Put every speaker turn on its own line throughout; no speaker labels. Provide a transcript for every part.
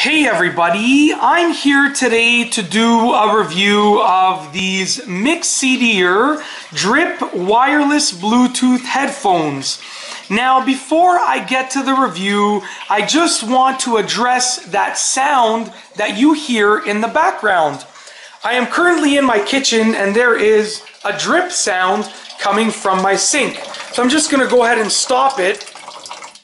Hey everybody, I'm here today to do a review of these Mixcder Drip Wireless Bluetooth headphones. Now before I get to the review, I just want to address that sound that you hear in the background. I am currently in my kitchen and there is a drip sound coming from my sink. So I'm just gonna go ahead and stop it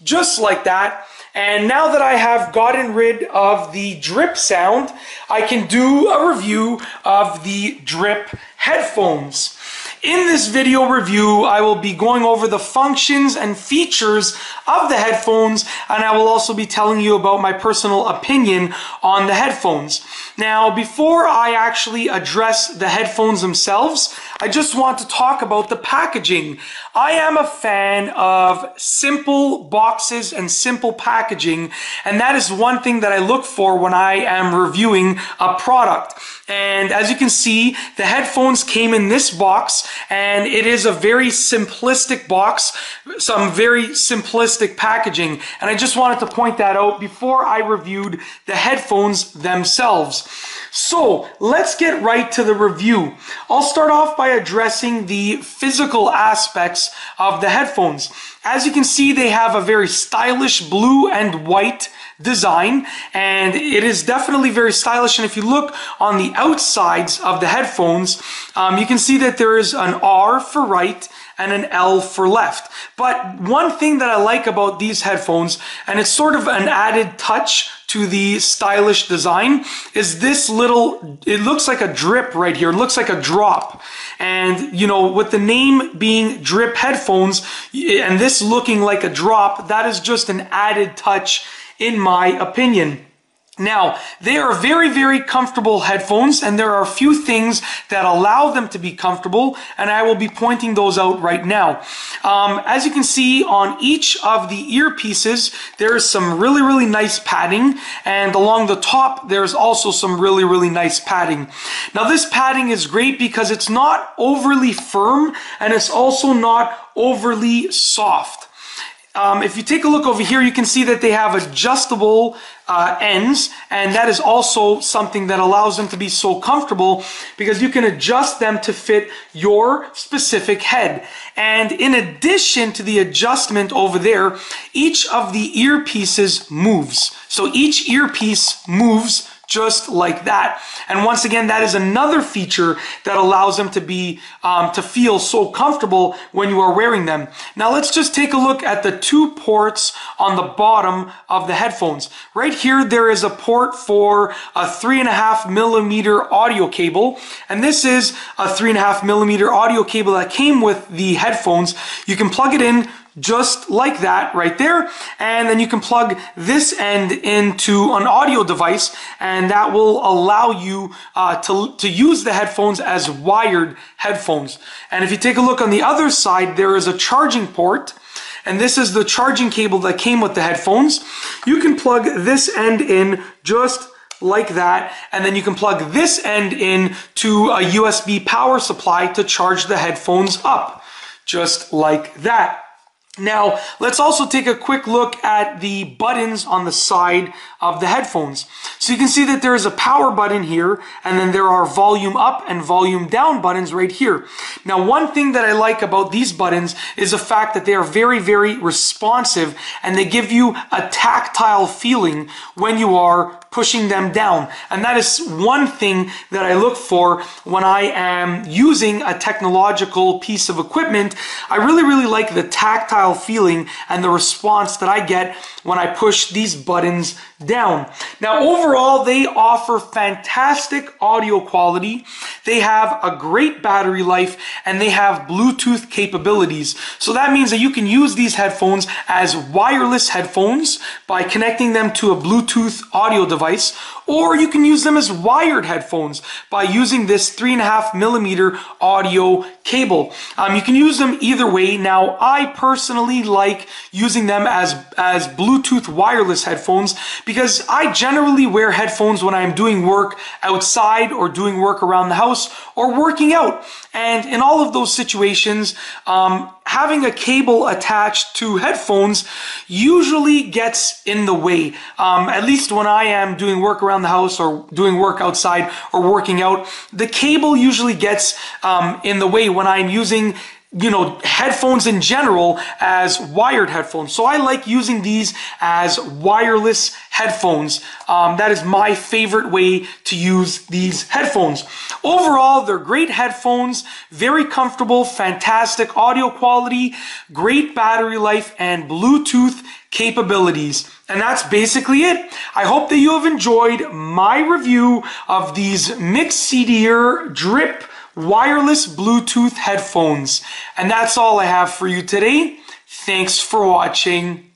just like that and now that I have gotten rid of the drip sound, I can do a review of the drip headphones. In this video review, I will be going over the functions and features of the headphones, and I will also be telling you about my personal opinion on the headphones. Now, before I actually address the headphones themselves, I just want to talk about the packaging. I am a fan of simple boxes and simple packaging, and that is one thing that I look for when I am reviewing a product. And as you can see, the headphones came in this box and it is a very simplistic box, some very simplistic packaging. And I just wanted to point that out before I reviewed the headphones themselves. So let's get right to the review. I'll start off by addressing the physical aspects of the headphones. As you can see, they have a very stylish blue and white design and it is definitely very stylish and if you look on the outsides of the headphones um, you can see that there is an R for right and an L for left. But one thing that I like about these headphones, and it's sort of an added touch to the stylish design, is this little, it looks like a drip right here. It looks like a drop. And, you know, with the name being drip headphones, and this looking like a drop, that is just an added touch in my opinion. Now, they are very, very comfortable headphones, and there are a few things that allow them to be comfortable, and I will be pointing those out right now. Um, as you can see on each of the earpieces, there is some really, really nice padding, and along the top, there's also some really, really nice padding. Now, this padding is great because it's not overly firm, and it's also not overly soft. Um, if you take a look over here, you can see that they have adjustable uh, ends, and that is also something that allows them to be so comfortable because you can adjust them to fit your specific head. And in addition to the adjustment over there, each of the earpieces moves. So each earpiece moves just like that. And once again, that is another feature that allows them to be, um, to feel so comfortable when you are wearing them. Now let's just take a look at the two ports on the bottom of the headphones. Right here, there is a port for a three and a half millimeter audio cable. And this is a three and a half millimeter audio cable that came with the headphones. You can plug it in just like that right there. And then you can plug this end into an audio device and that will allow you uh, to, to use the headphones as wired headphones. And if you take a look on the other side, there is a charging port and this is the charging cable that came with the headphones. You can plug this end in just like that and then you can plug this end in to a USB power supply to charge the headphones up just like that. Now, let's also take a quick look at the buttons on the side of the headphones. So you can see that there is a power button here, and then there are volume up and volume down buttons right here. Now, one thing that I like about these buttons is the fact that they are very, very responsive, and they give you a tactile feeling when you are pushing them down. And that is one thing that I look for when I am using a technological piece of equipment. I really, really like the tactile feeling and the response that I get when I push these buttons down. Now, overall, they offer fantastic audio quality. They have a great battery life and they have Bluetooth capabilities. So that means that you can use these headphones as wireless headphones by connecting them to a Bluetooth audio device, or you can use them as wired headphones by using this three and a half millimeter audio cable. Um, you can use them either way. Now, I personally like using them as, as Bluetooth wireless headphones because I generally wear headphones when I'm doing work outside or doing work around the house or working out. And in all of those situations, um, having a cable attached to headphones usually gets in the way. Um, at least when I am doing work around the house or doing work outside or working out, the cable usually gets um, in the way when I'm using you know, headphones in general as wired headphones. So I like using these as wireless headphones. Um, that is my favorite way to use these headphones. Overall, they're great headphones, very comfortable, fantastic audio quality, great battery life, and Bluetooth capabilities. And that's basically it. I hope that you have enjoyed my review of these Mixcder Drip wireless Bluetooth headphones. And that's all I have for you today. Thanks for watching.